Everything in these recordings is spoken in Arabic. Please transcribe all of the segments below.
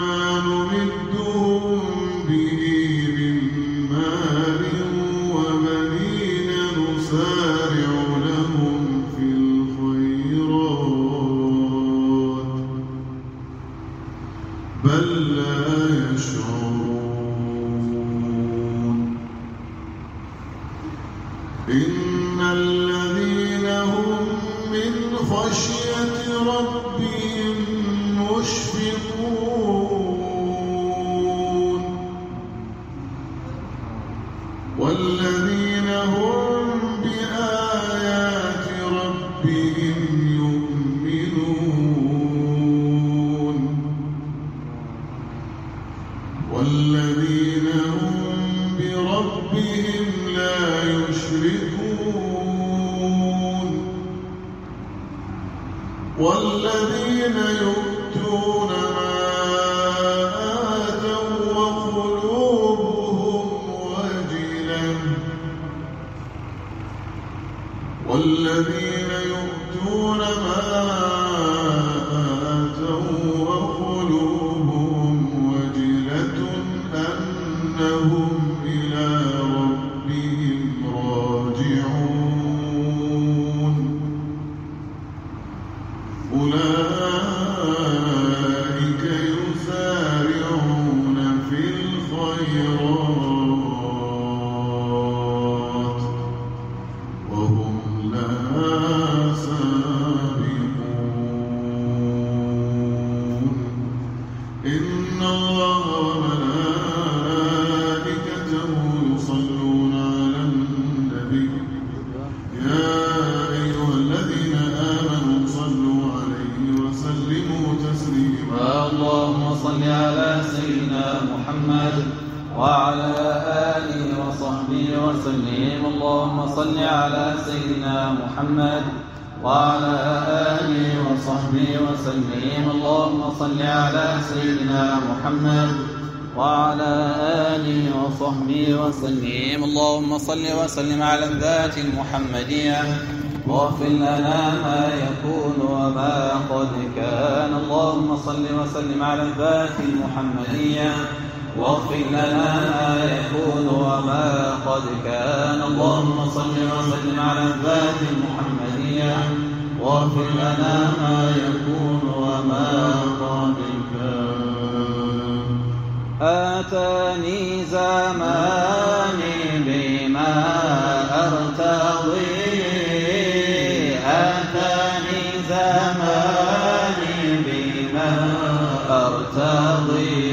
نمد على الذات المحمدية واغفر لنا ما القاضي.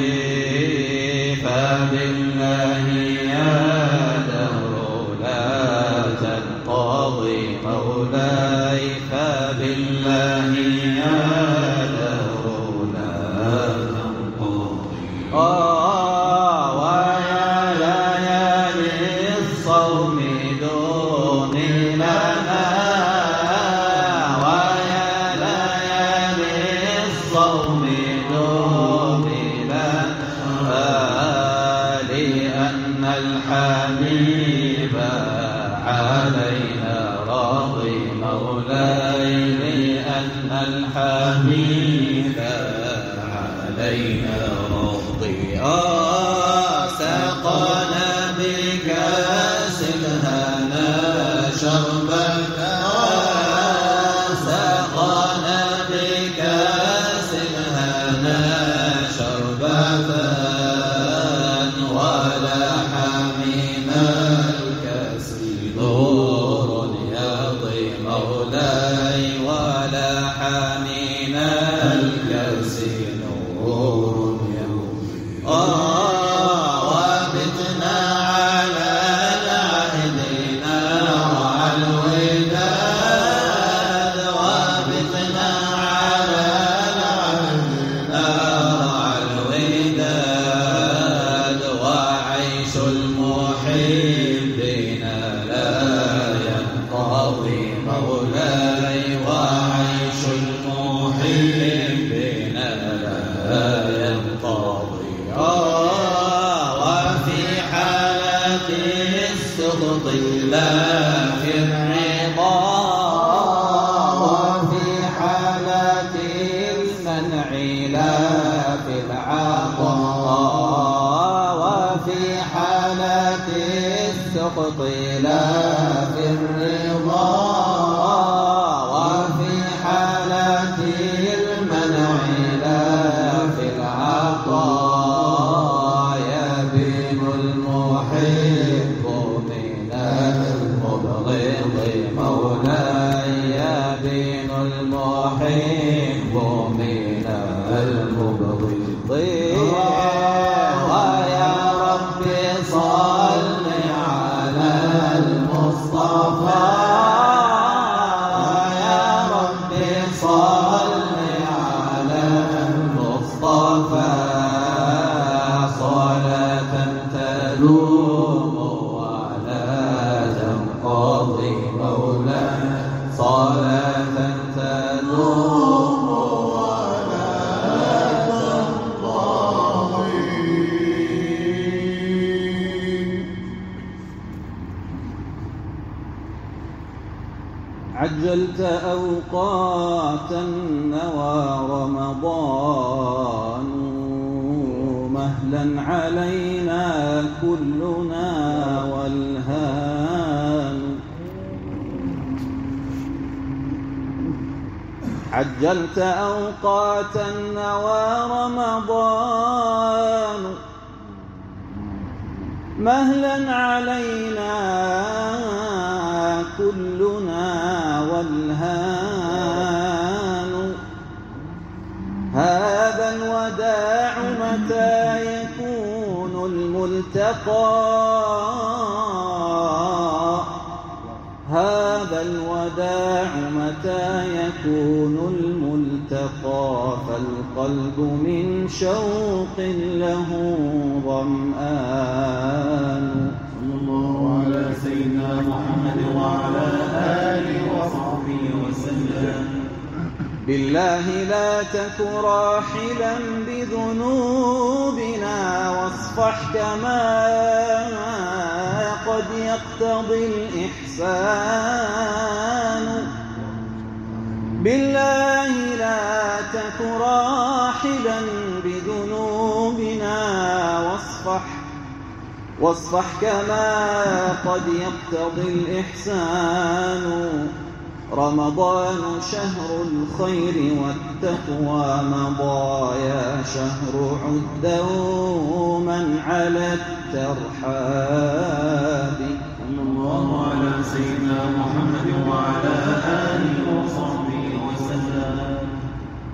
عجلت أوقاتا نوى رمضان. مهلا علينا كلنا والهان. عجلت أوقاتا نوى رمضان. مهلا علينا كلنا الملتقى هذا الوداع متى يكون الملتقى؟ فالقلب من شوق له ظمآن. صلى الله على سيدنا محمد وعلى آله وصحبه وسلم. بالله لا تك راحلا بذنوبنا واصفح كما قد يقتضي الإحسان. بالله لا تك راحلا بذنوبنا واصفح واصفح كما قد يقتضي الإحسان. رمضان شهر الخير والتقوى مضى يا شهر عد دوما على الترحاب. صلى الله على سيدنا محمد وعلى آله وصحبه وسلم.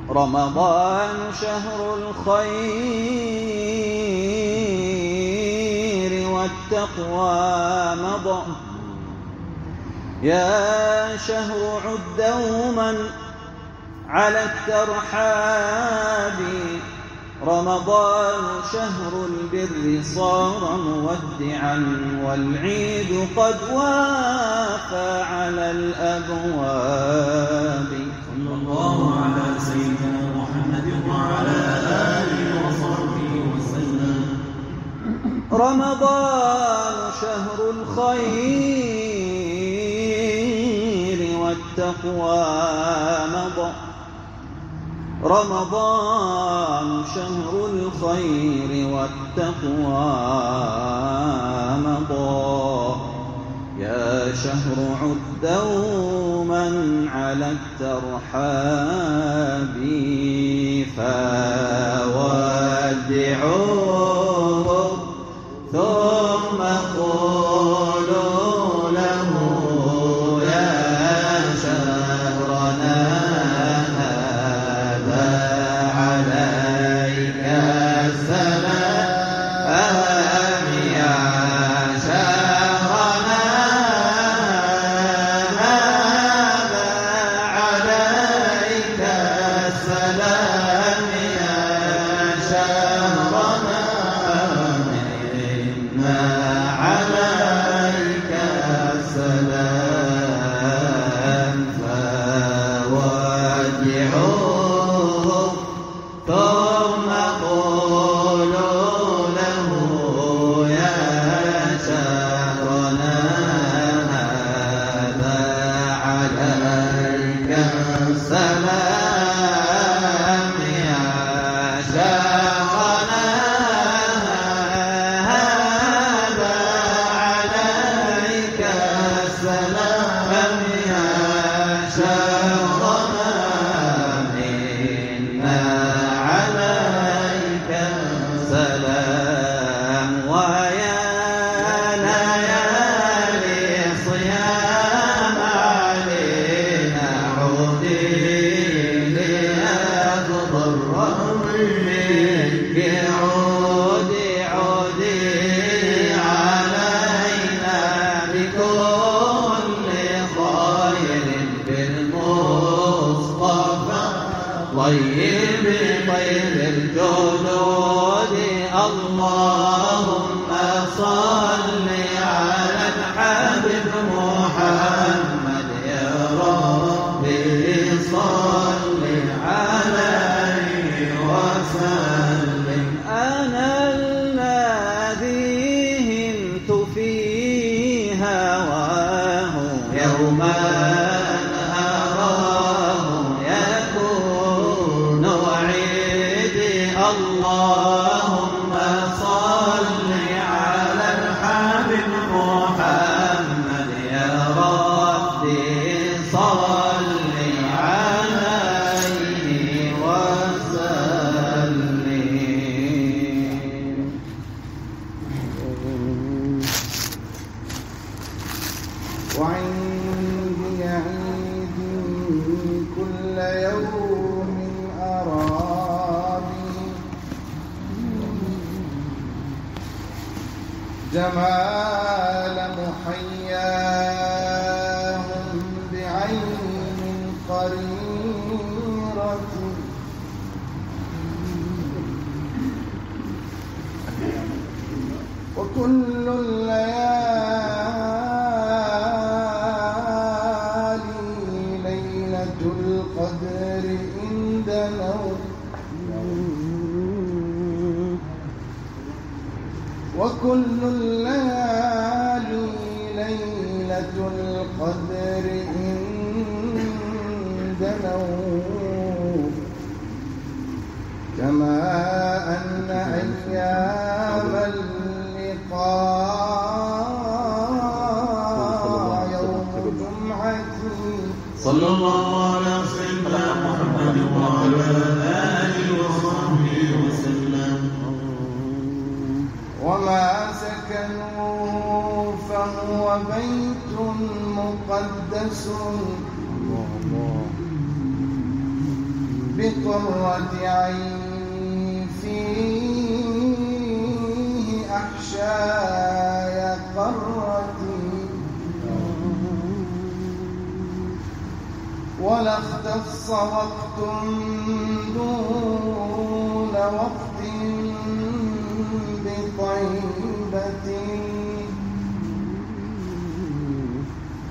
رمضان شهر الخير والتقوى مضى. يا شهر عد دوما على الترحاب. رمضان شهر البر صار مودعا والعيد قد وافى على الأبواب. صلى الله على سيدنا محمد وعلى آله وصحبه وسلم. رمضان شهر الخير. والتقوى مضى. رمضان شهر الخير والتقوى مضى. يا شهر عد دوما على الترحاب فودعوه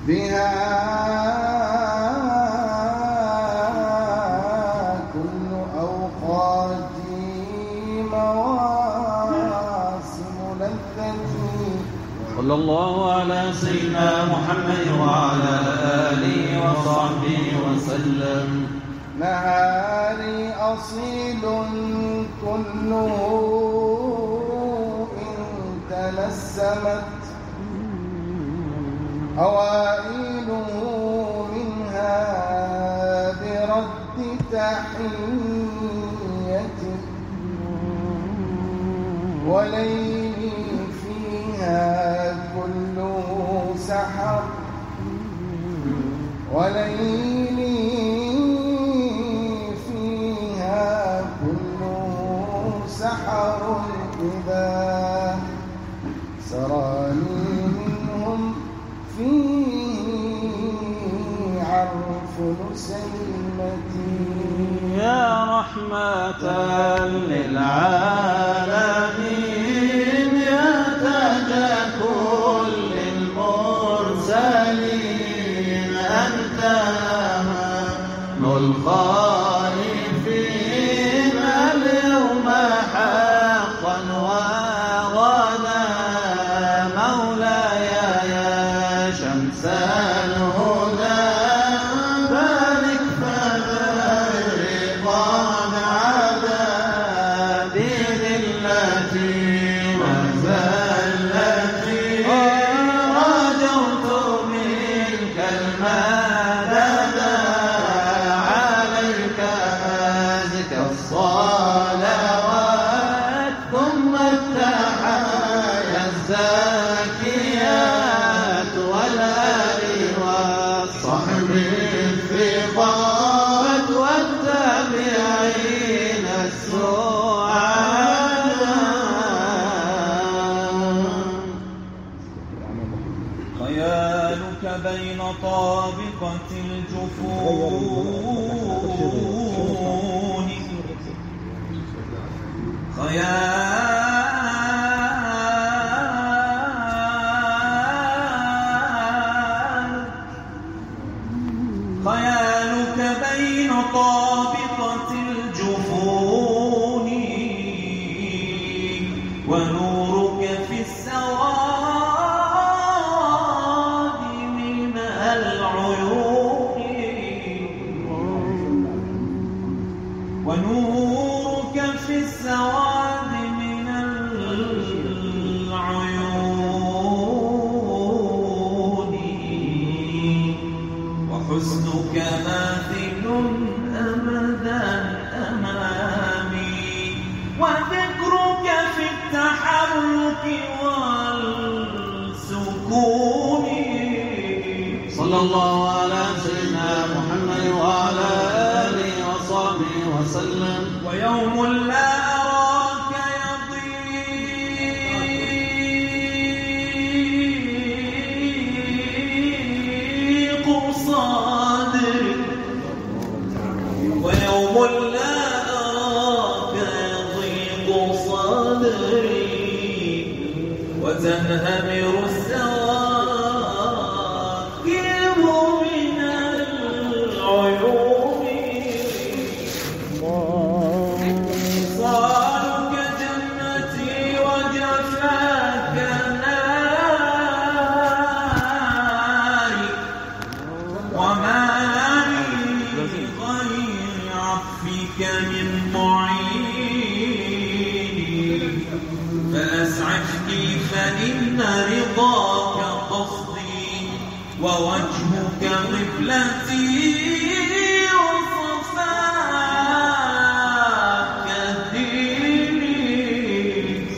بها كل أوقاتي مواسم لذتي صلى الله على سيدنا محمد وعلى آله وصحبه وسلم. نهاري أصيل كله إن تلسمت قوائله منها برد تحية وليل فيها كل سحر. وليل رحمة للعالمين يا تاج كل المرسلين أنت أهم الخالق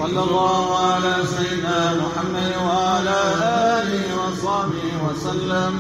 صلى الله على سيدنا محمد وعلى آله وصحبه وسلم.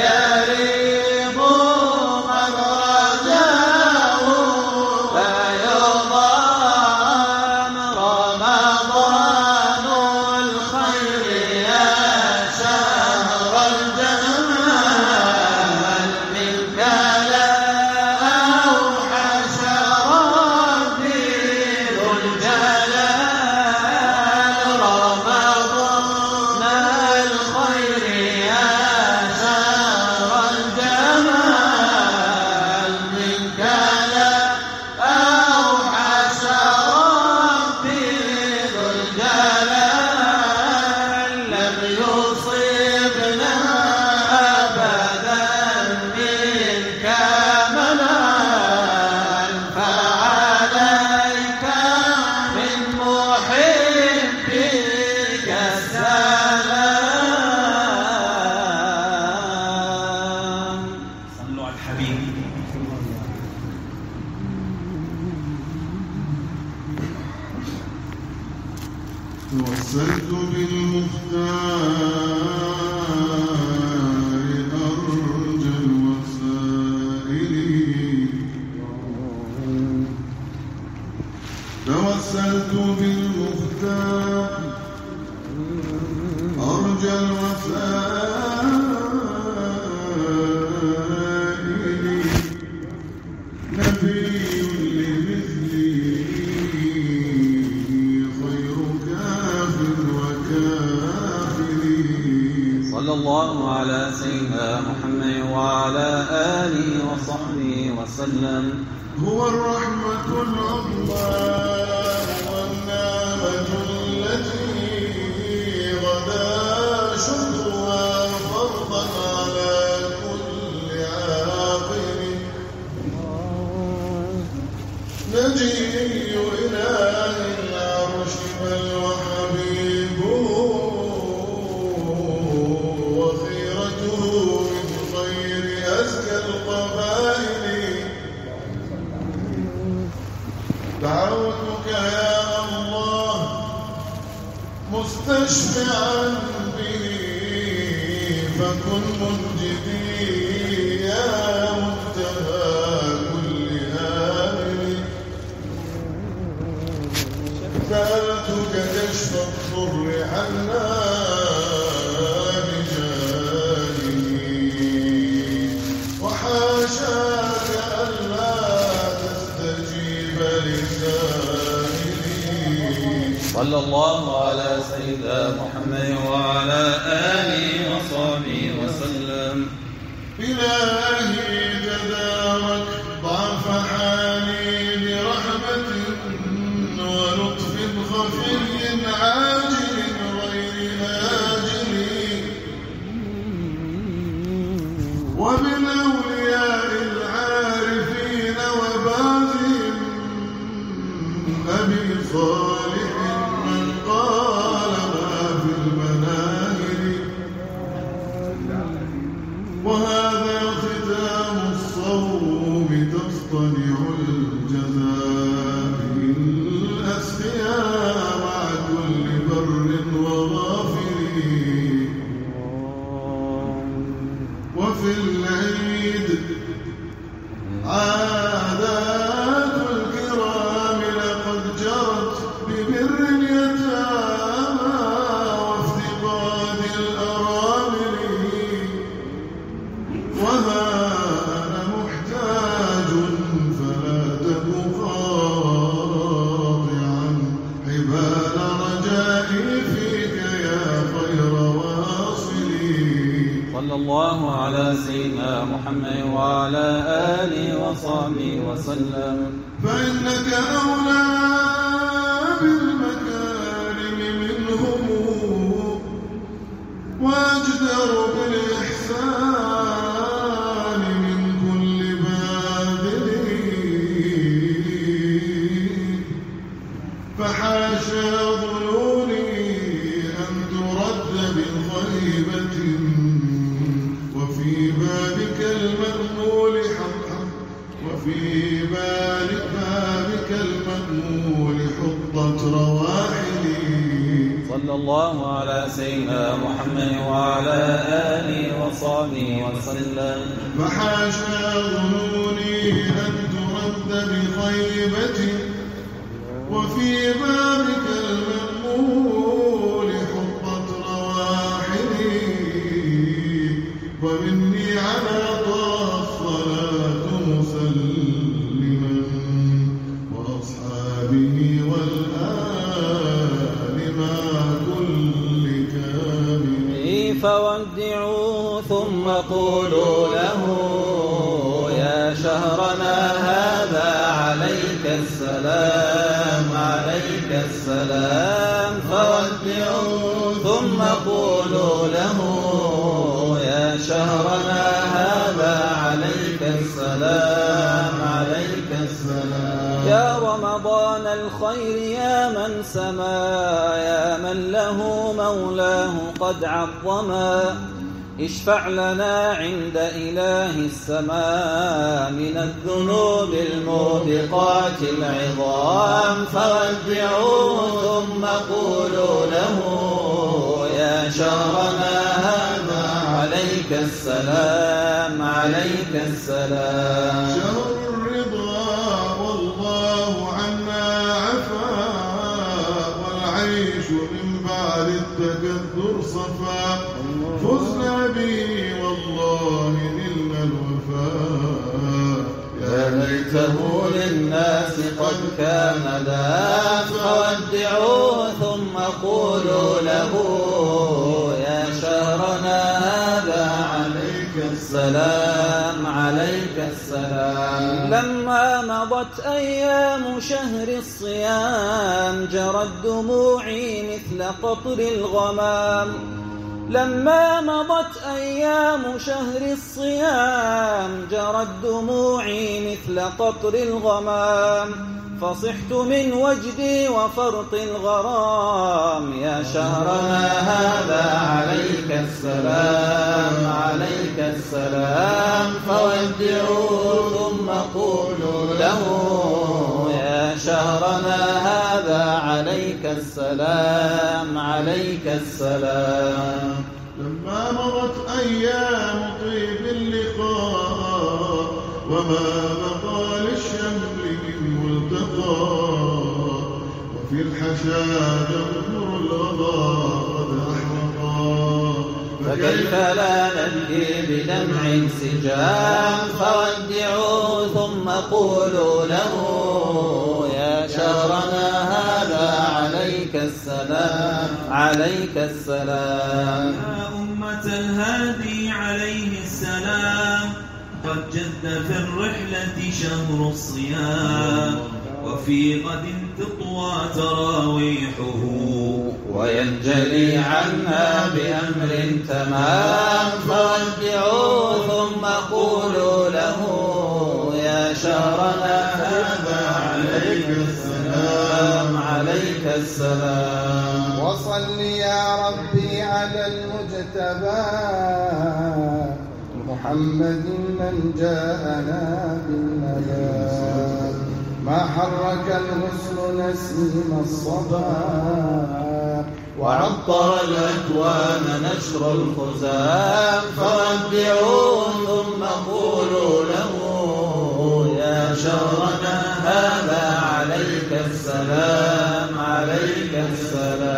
Yeah. وصحبه وسلم. إلهي Oh. مولاه قد عظما. اشفع لنا عند إله السماء من الذنوب الموبقات العظام. فودعوه ثم قولوا له يا شهرنا هذا عليك السلام عليك السلام. ليته للناس قد كان ذا فودعوه ثم قولوا له يا شهرنا هذا عليك السلام عليك السلام. لما مضت أيام شهر الصيام جرت دموعي مثل قطر الغمام. لما مضت أيام شهر الصيام جرت دموعي مثل قطر الغمام. فصحت من وجدي وفرط الغرام. يا شهرنا هذا عليك السلام؟ عليك السلام فودعوه ثم قولوا له شهرنا هذا عليك السلام عليك السلام. لما مرت أيام طيب اللقاء وما بقى للشمل من ملتقى وفي الحشا دمر الغضا قد أحرقا فكيف لا نبكي بدمع سجام. فودعوه ثم قولوا له يا شهرنا هذا عليك السلام عليك السلام. يا أمة الهادي عليه السلام قد جد في الرحلة شهر الصيام. وفي غد تطوى تراويحه وينجلي عنا بأمر تمام. فودعوه ثم قولوا له يا شهرنا هذا عليك السلام. عليك السلام. وصل يا ربي على المجتبى. محمد من جاءنا بالندى. ما حرك الغسل نسيم الصبا. وعطر الأكوان نشر الخزام فودعوه ثم قولوا له يا شهرنا هذا عليك السلام عليك السلام.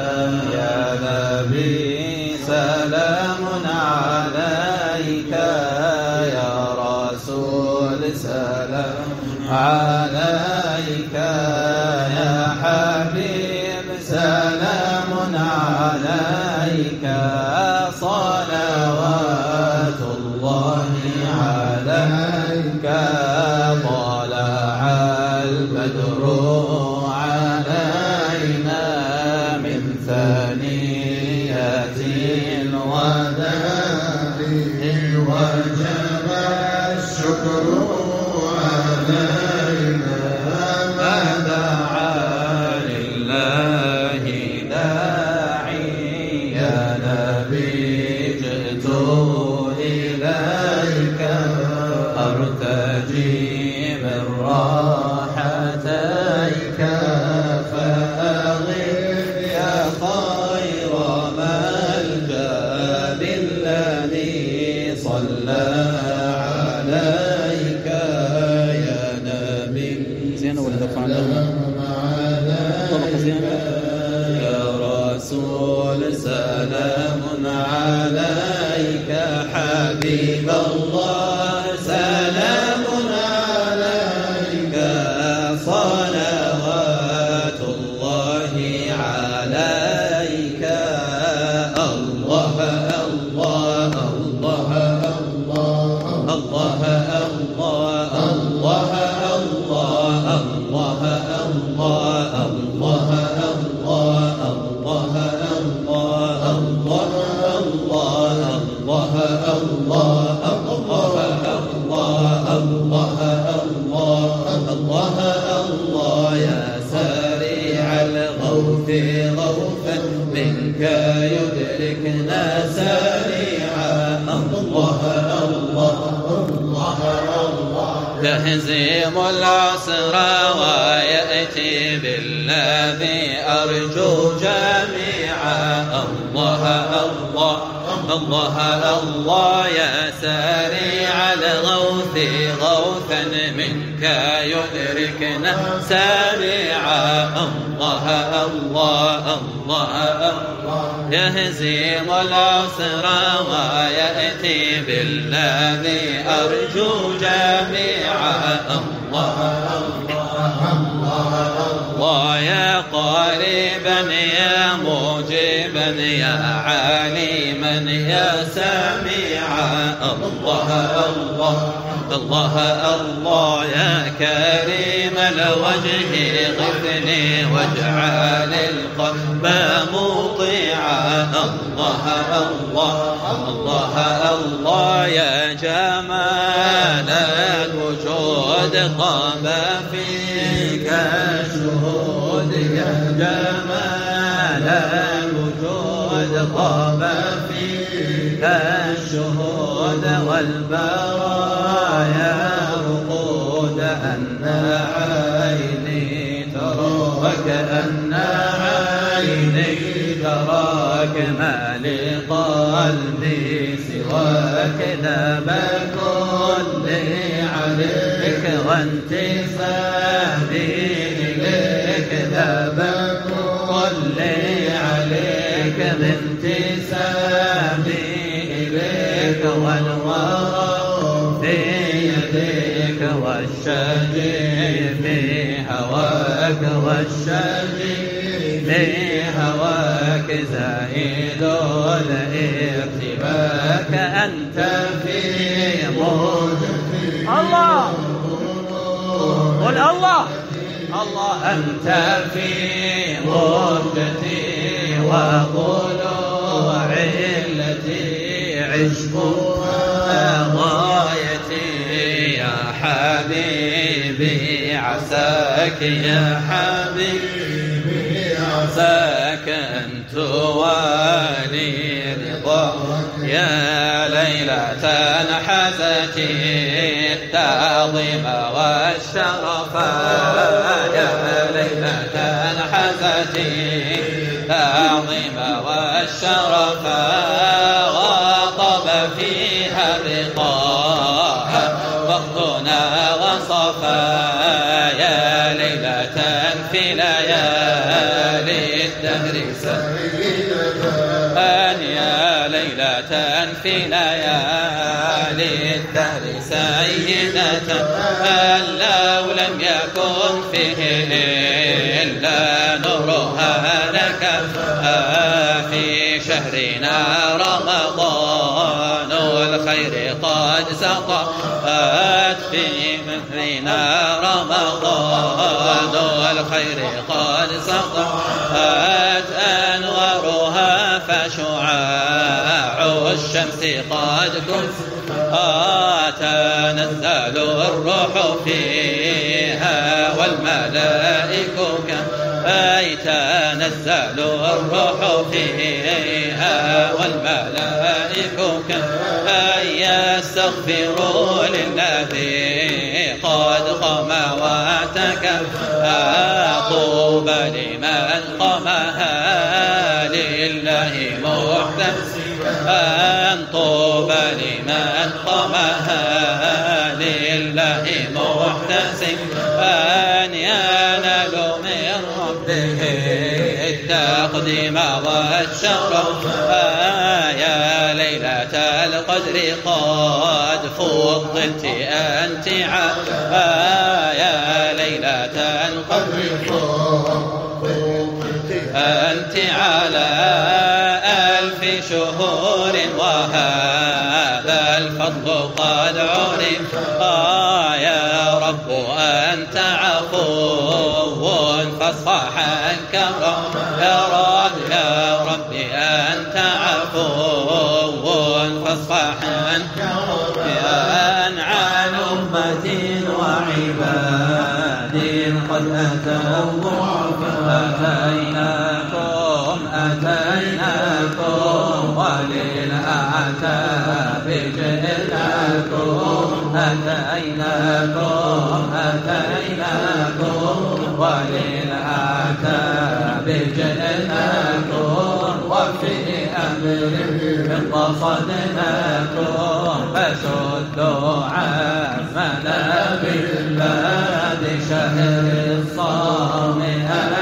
يهزم العسر ويأتي بالذي أرجو جميعا. الله الله الله الله يا سريع الغوث غوثا منك يدركنا سريعا. الله الله الله. يهزم العسر ويأتي بالذي أرجو جميعا الله. الله يا قريبا يا موجبا يا عليما يا سميعا الله الله. الله الله يا كريم الوجه غفني واجعل القلب مطيعا. الله الله الله الله يا جمال الوجود قام فيك. الشهود يا جمال الوجود قام فيك. الشهود والبرايا لقلبي سواك ذاب كل عليك وانتسابي إليك ذاب كل عليك بانتسابي إليك والورى في يديك والشجي في هواك والشجي في هواك زائد الارتباك أنت الله. قل الله. الله أنت في موجتي وضلوعي التي عشقها غايتي. يا حبيبي عساك يا حبيبي عساك أن توالي رضا يا ليلة حزتي التعظيم والشرف. في مثلنا رمضان والخير قد سطأت أنوارها فشعاع الشمس قد كنت تنزل الروح فيها والملائكة أي تنزل الروح فيها والملائكة أي يستغفروا للذي قد قام وتكفى طوبى لمن قامها لله محتسبا طوبى لمن قامها لله محتسبا ينال من ربه التقديم والشرف فضلت لكم أتيناكم وللأتى بجئناكم وفي أمرهم قصدناكم فسدوا عن منابر بلاد شهر الصام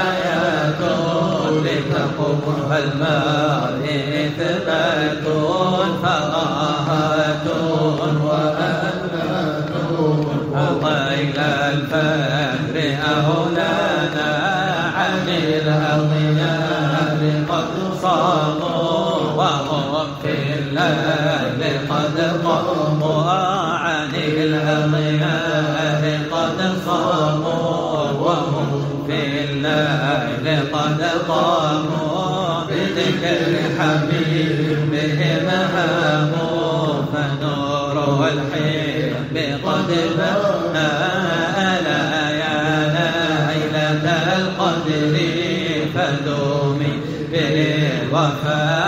آياكم لتقوم الماء مثل بالله قد خاموا وهم في الليل قد قاموا بذكر حبيبهم هاموا فنور الحب قد بنى ألا يا ليلة القدر فدومي بالوفاء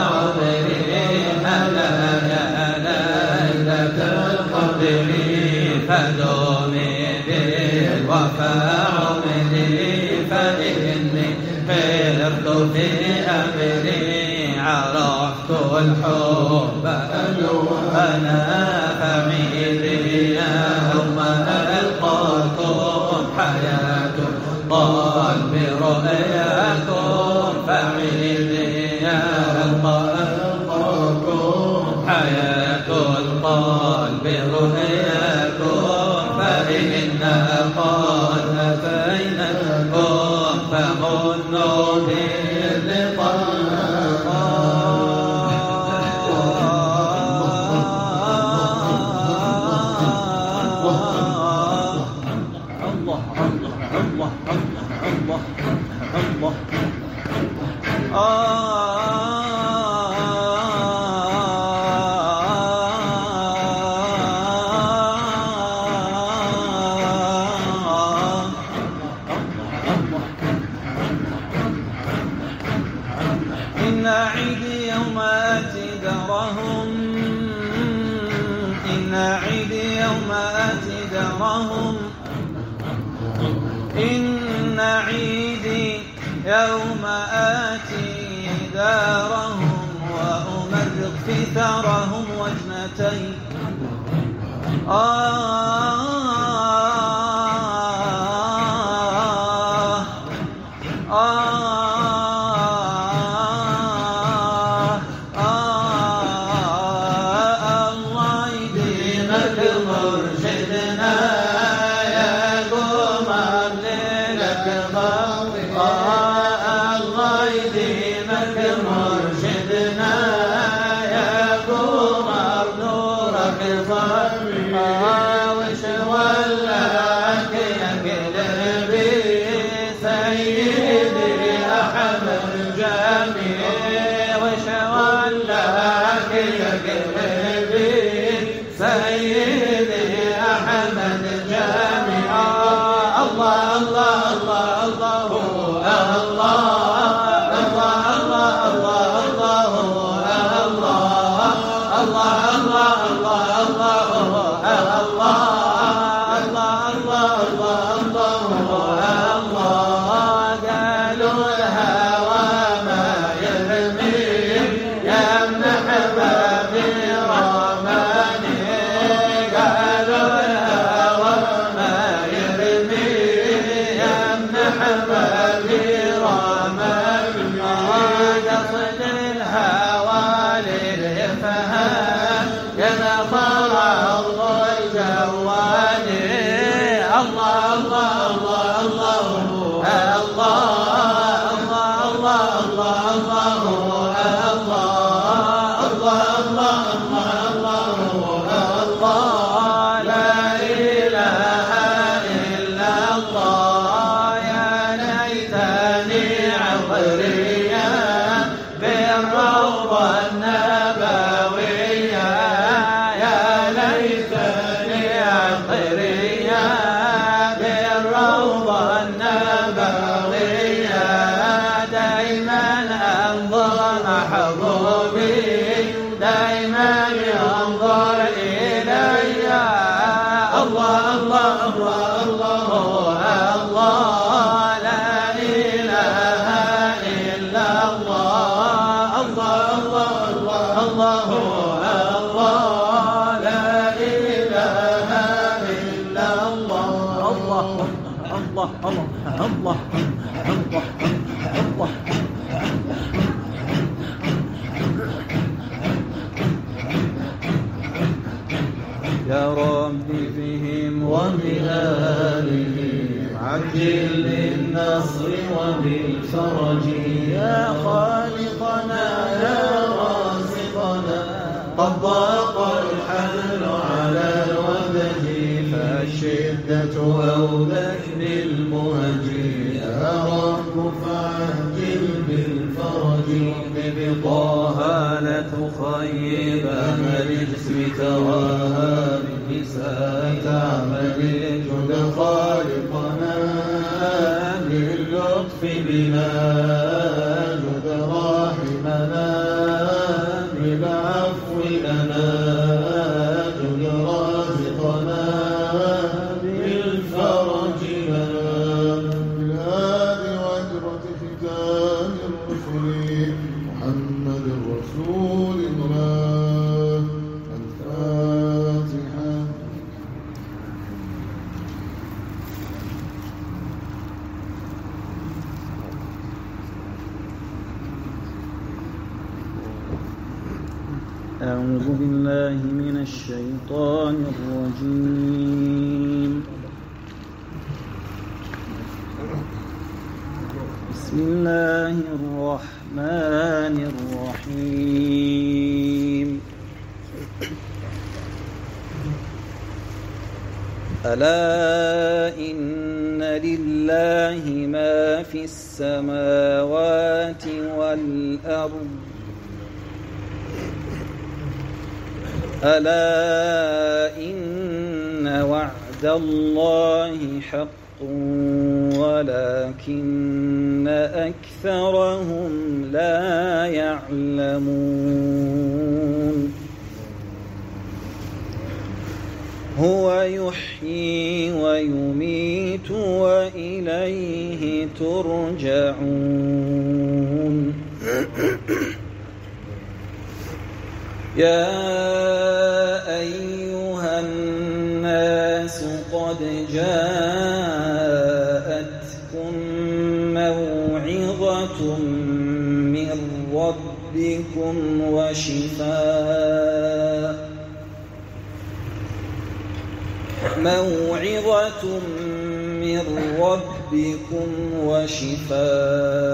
فأعمري فإني حرت في أمري عرفت الحب أنا فميري يوم ألقاكم حياة قلب رؤياكم فعيدي يوم ألقاكم حياة القلب رؤياكم فإن بضمها آه، وش ولا تخيب أمل جسم تراها بالنساء تعمل الجد خالقنا باللطف بنا. جد راحمنا بالعفو لنا. يا أيها الناس قد جاءتكم موعظة من ربكم وشفاء. موعظة من ربكم وشفاء.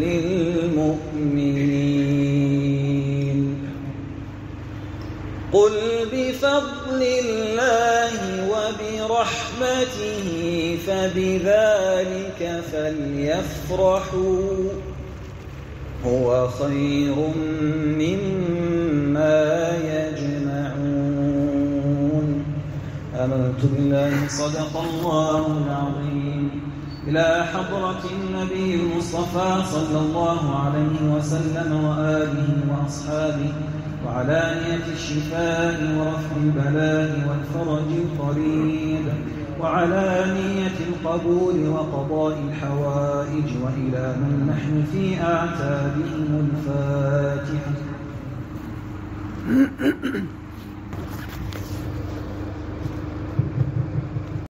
للمؤمنين. قل بفضل الله وبرحمته فبذلك فليفرحوا. هو خير مما يجمعون. آمنت بالله صدق الله العظيم. إلى حضرة النبي المصطفى صلى الله عليه وسلم وآله وأصحابه وعلانية الشفاء ورفع البلاء والفرج القريب وعلانية القبول وقضاء الحوائج وإلى من نحن في أعتابهم الفاتحة.